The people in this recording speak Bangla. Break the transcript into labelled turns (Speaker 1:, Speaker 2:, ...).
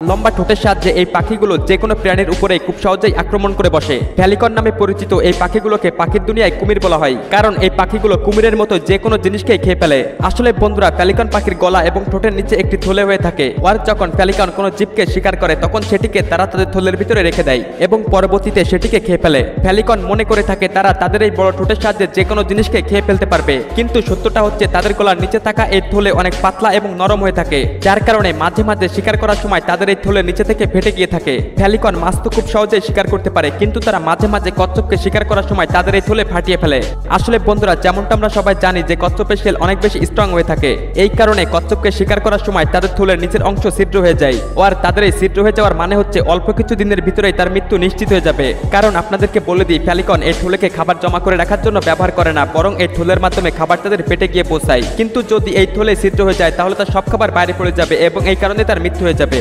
Speaker 1: লম্বা ঠোঁটের সাহায্যে এই পাখিগুলো যে কোনো প্রাণীর উপরে খুব সহজেই আক্রমণ করে বসে। ফ্যালিকন নামে পরিচিত এই পাখিগুলোকে পাখির দুনিয়ায় কুমির বলা হয়, কারণ এই পাখিগুলো কুমিরের মতো যে কোনো জিনিসকেই খেয়ে ফেলে। আসলে বন্ধুরা ফ্যালিকন পাখির গলা এবং ঠোঁটের নিচে একটি থলে হয়ে থাকে। আর যখন ফ্যালিকন কোনো জীবকে শিকার করে, তখন সেটিকে তারা তাদের থলের ভিতরে রেখে দেয় এবং পরবর্তীতে সেটিকে খেয়ে ফেলে। ফ্যালিকন মনে করে থাকে, তারা তাদের এই বড় ঠোঁটের সাহায্যে যে কোনো জিনিসকে খেয়ে ফেলতে পারবে। কিন্তু সত্যটা হচ্ছে, তাদের গলার নিচে থাকা এই থলে অনেক পাতলা এবং নরম হয়ে থাকে, যার কারণে মাঝে মাঝে শিকার করার সময় তাদের এই থলে নিচে থেকে ফেটে গিয়ে থাকে। ফ্যালিকন মাছ তো খুব সহজেই শিকার করতে পারে, কিন্তু তারা মাঝে মাঝে কচ্ছপকে শিকার করার সময় তাদের এই থলে ফাটিয়ে ফেলে। আসলে বন্ধুরা, যেমনটা আমরা সবাই জানি যে কচ্ছপের শেল অনেক বেশি স্ট্রং হয়ে থাকে, এই কারণে কচ্ছপকে শিকার করার সময় তাদের থলের নিচের অংশ ছিদ্র হয়ে যায়। ও আর তাদের এই ছিদ্র হয়ে যাওয়ার মানে হচ্ছে অল্প কিছু দিনের ভিতরেই তার মৃত্যু নিশ্চিত হয়ে যাবে। কারণ আপনাদেরকে বলে দিই, ফ্যালিকন এই থলেকে খাবার জমা করে রাখার জন্য ব্যবহার করে না, বরং এই থলের মাধ্যমে খাবার তাদের পেটে গিয়ে পৌঁছায়। কিন্তু যদি এই থলে ছিদ্র হয়ে যায়, তাহলে তার সব খাবার বাইরে পড়ে যাবে এবং এই কারণে তার মৃত্যু হয়ে যাবে।